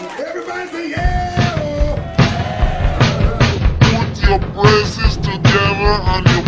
Everybody say yeah! Put your braces together and your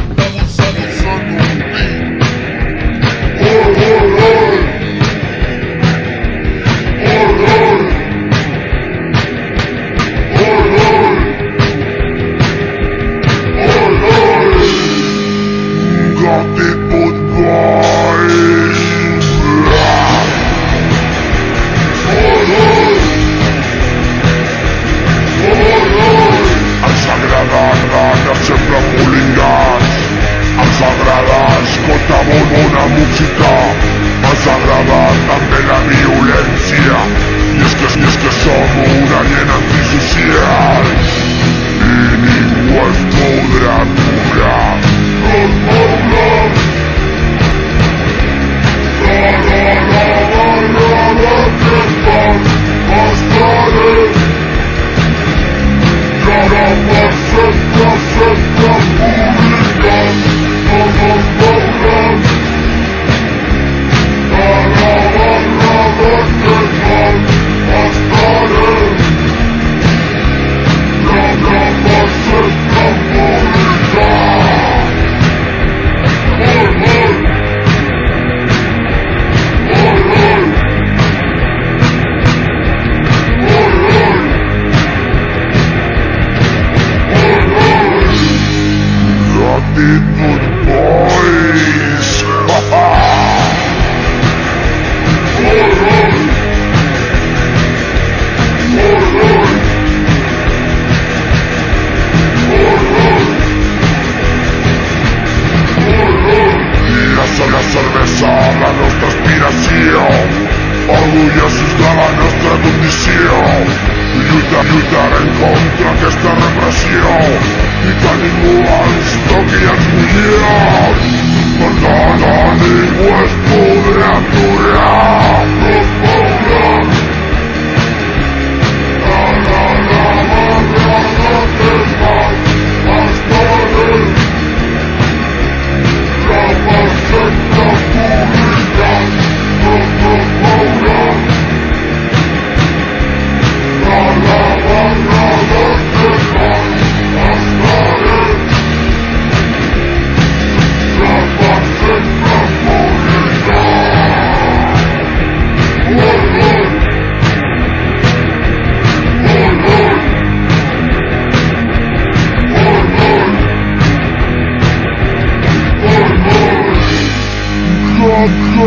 orgullo asustaba nuestra condición y lluitar, lluitar en contra aquesta repressió i que ningú ens toqui els milions. Perdona,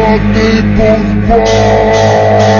Sunday goes by.